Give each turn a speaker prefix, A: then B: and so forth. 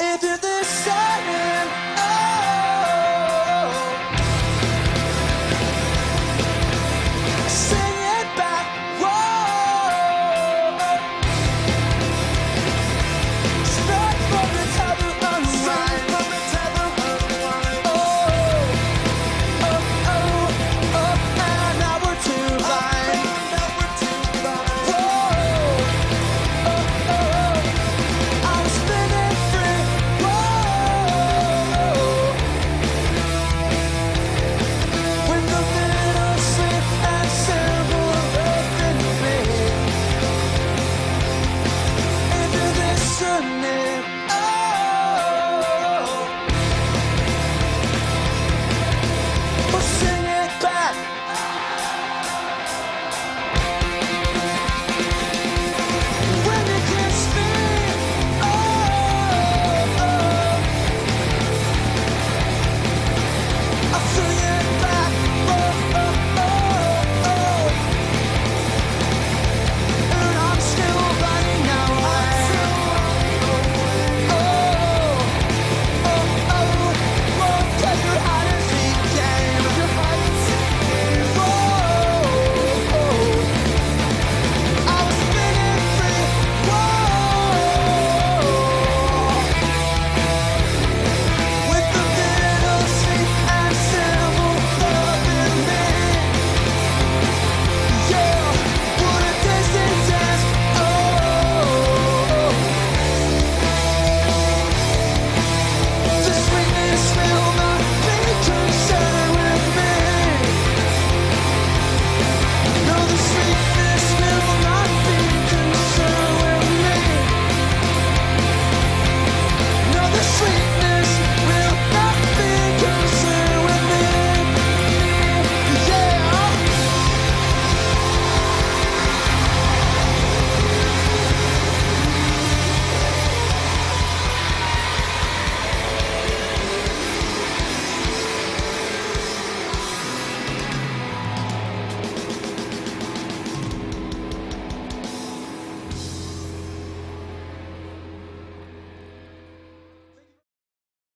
A: into the silence.